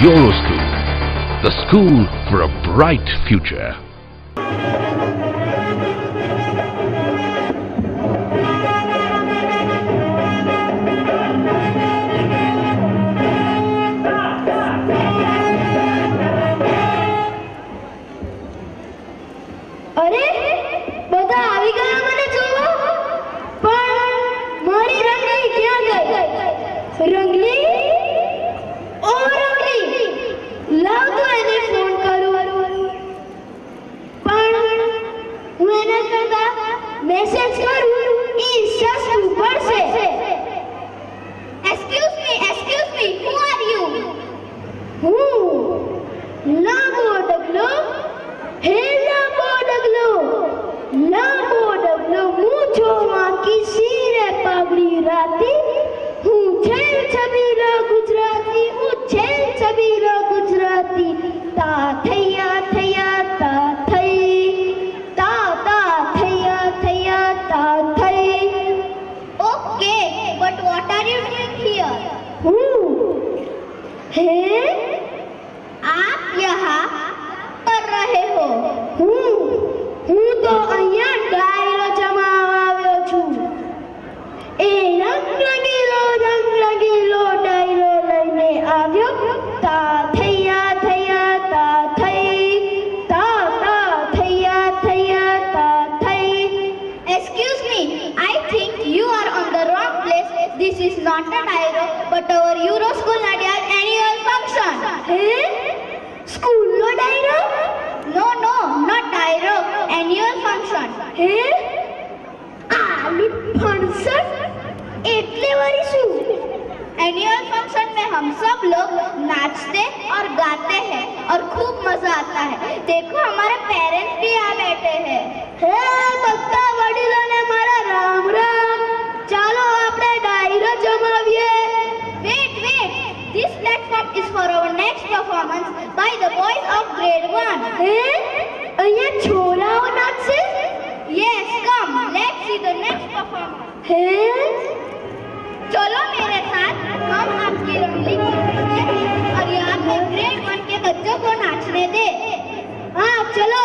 Euroschool, the school for a bright future. message is just. Excuse me, excuse me, who are you? Who? Namo Daglo. Hey Namo Daglo. Namo Daglo mucho ma kisire pagli rati. Who tell to But what are you doing here? Who? Hey? आप यहाँ कर रहे हो Who? Who तो अहियाँ but our Euro school not had annual function. Eh? School no Dairo? No, no, not Dairo. Annual function. Eh? आलू function एटले वाली सू annual function में हम सब लोग नाचते और गाते हैं और खूब मज़ा आता is for our next performance by the boys of grade 1. Eh? Are chhora chola or? Yes, come, let's see the next performance. Eh? चलो मेरे साथ हम आपकी रंगली और यहाँ पे ग्रेड वन के बच्चों को नाचने दे हाँ चलो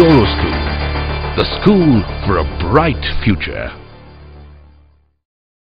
Euroschool, the school for a bright future.